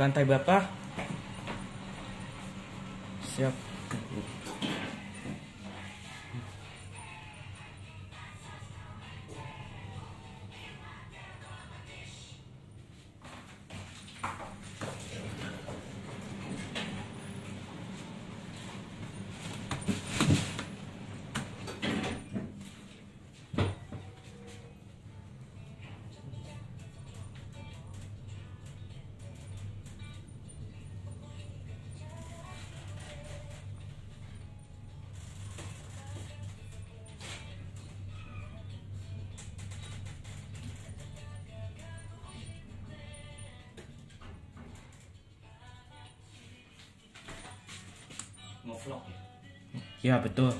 lantai berapa? Siap. Ngevlog ya. Ya betul.